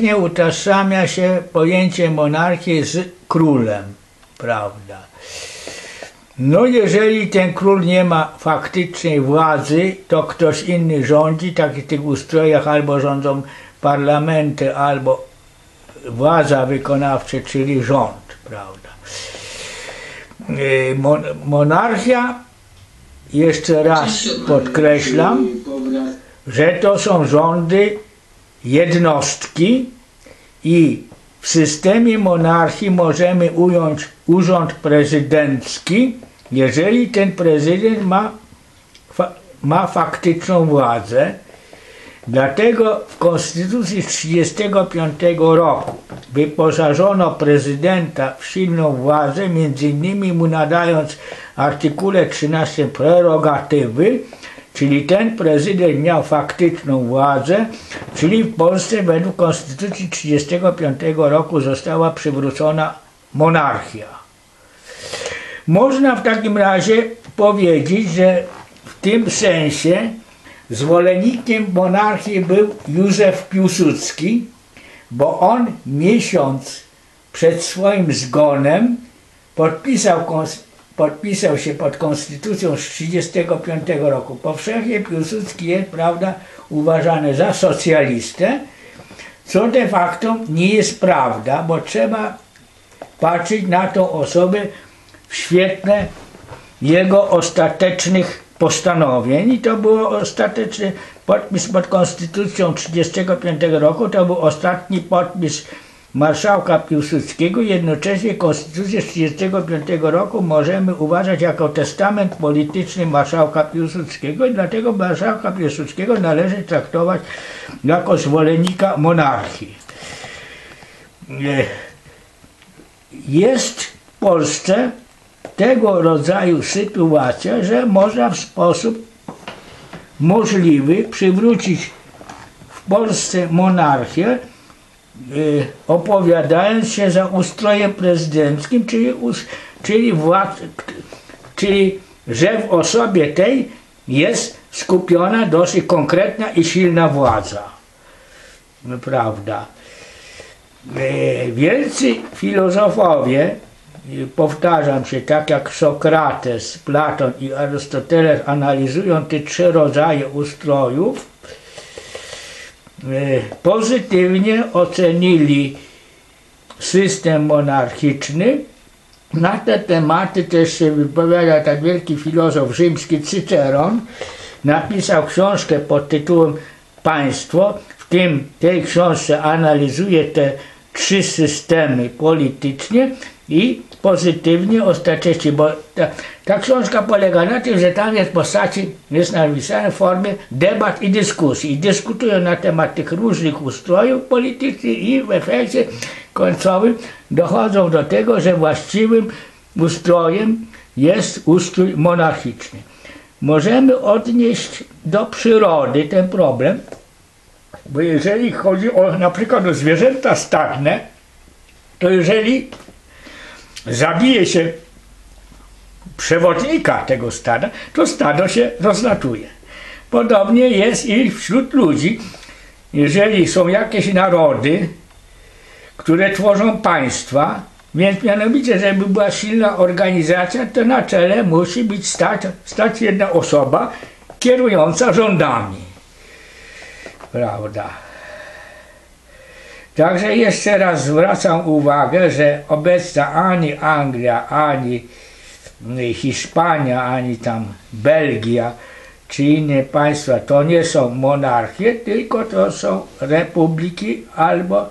powszechnie utożsamia się pojęcie monarchii z królem, prawda? No jeżeli ten król nie ma faktycznej władzy, to ktoś inny rządzi, tak w tych ustrojach albo rządzą parlamenty, albo władza wykonawcza, czyli rząd, prawda? Y, mon monarchia, jeszcze raz podkreślam, że to są rządy jednostki i w systemie monarchii możemy ująć urząd prezydencki, jeżeli ten prezydent ma, fa ma faktyczną władzę. Dlatego w Konstytucji z 1935 roku wyposażono prezydenta w silną władzę, między innymi mu nadając artykule 13 prerogatywy, czyli ten prezydent miał faktyczną władzę, czyli w Polsce według Konstytucji 1935 roku została przywrócona monarchia. Można w takim razie powiedzieć, że w tym sensie zwolennikiem monarchii był Józef Piłsudski, bo on miesiąc przed swoim zgonem podpisał podpisał się pod konstytucją z 1935 roku. Powszechnie Piłsudski jest, prawda, uważany za socjalistę, co de facto nie jest prawda, bo trzeba patrzeć na tą osobę w świetle jego ostatecznych postanowień i to było ostateczny podpis pod konstytucją 1935 roku, to był ostatni podpis marszałka Piłsudskiego, jednocześnie Konstytucję z 1935 roku możemy uważać jako testament polityczny marszałka Piłsudskiego i dlatego marszałka Piłsudskiego należy traktować jako zwolennika monarchii. Jest w Polsce tego rodzaju sytuacja, że można w sposób możliwy przywrócić w Polsce monarchię, opowiadając się za ustrojem prezydenckim, czyli, czyli, władz, czyli że w osobie tej jest skupiona dosyć konkretna i silna władza. No, prawda. Y, wielcy filozofowie, y, powtarzam się, tak jak Sokrates, Platon i Arystoteles analizują te trzy rodzaje ustrojów, pozytywnie ocenili system monarchiczny. Na te tematy też się wypowiada tak wielki filozof rzymski Cyceron. Napisał książkę pod tytułem Państwo. W tym tej książce analizuje te trzy systemy politycznie i pozytywnie ostatecznie, bo ta, ta, książka polega na tym, że tam jest postaci, jest napisane w formie debat i dyskusji. I dyskutują na temat tych różnych ustrojów politycznych i w efekcie końcowym dochodzą do tego, że właściwym ustrojem jest ustrój monarchiczny. Możemy odnieść do przyrody ten problem, bo jeżeli chodzi o na przykład o zwierzęta stadne, to jeżeli zabije się przewodnika tego stada, to stado się rozlatuje. Podobnie jest i wśród ludzi. Jeżeli są jakieś narody, które tworzą państwa, więc mianowicie, żeby była silna organizacja, to na czele musi być stać, stać jedna osoba kierująca rządami. Prawda? Także jeszcze raz zwracam uwagę, że obecna ani Anglia, ani Hiszpania, ani tam Belgia, czy inne państwa, to nie są monarchie, tylko to są republiki albo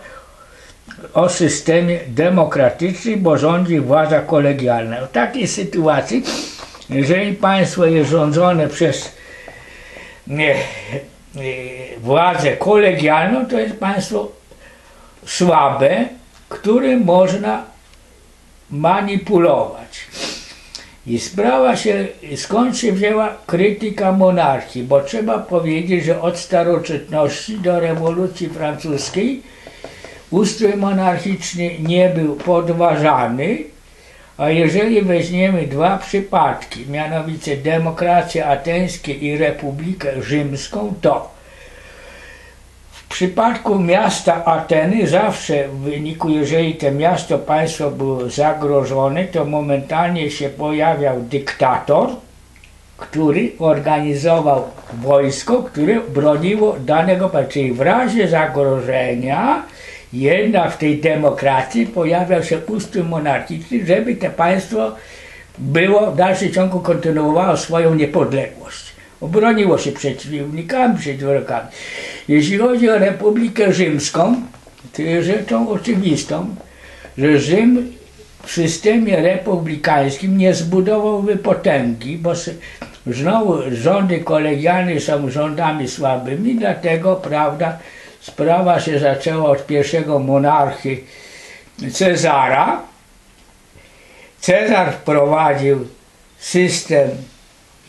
o systemie demokratycznym, bo rządzi władza kolegialna. W takiej sytuacji, jeżeli państwo jest rządzone przez nie, władzę kolegialną, to jest państwo słabe, którym można manipulować. I sprawa się, skąd się wzięła krytyka monarchii, bo trzeba powiedzieć, że od starożytności do rewolucji francuskiej ustrój monarchiczny nie był podważany, a jeżeli weźmiemy dwa przypadki, mianowicie demokrację ateńską i republikę rzymską, to W przypadku miasta Ateny zawsze w wyniku, jeżeli to miasto, państwo było zagrożone, to momentalnie się pojawiał dyktator, który organizował wojsko, które broniło danego państwa. Czyli w razie zagrożenia jednak w tej demokracji pojawiał się ustrój monarchiczny, żeby to państwo było w dalszym ciągu kontynuowało swoją niepodległość. Obroniło się przeciwnikami, przed. Jeśli chodzi o Republikę Rzymską, to jest rzeczą oczywistą, że Rzym w systemie republikańskim nie zbudowałby potęgi, bo znowu rządy kolegialne są rządami słabymi, dlatego, prawda, sprawa się zaczęła od pierwszego monarchy Cezara. Cezar wprowadził system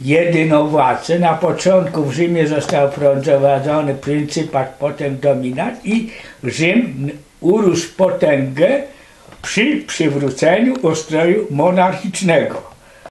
jedynowładcy. Na początku w Rzymie został wprowadzony pryncypat, potem dominat i Rzym urósł potęgę przy przywróceniu ustroju monarchicznego.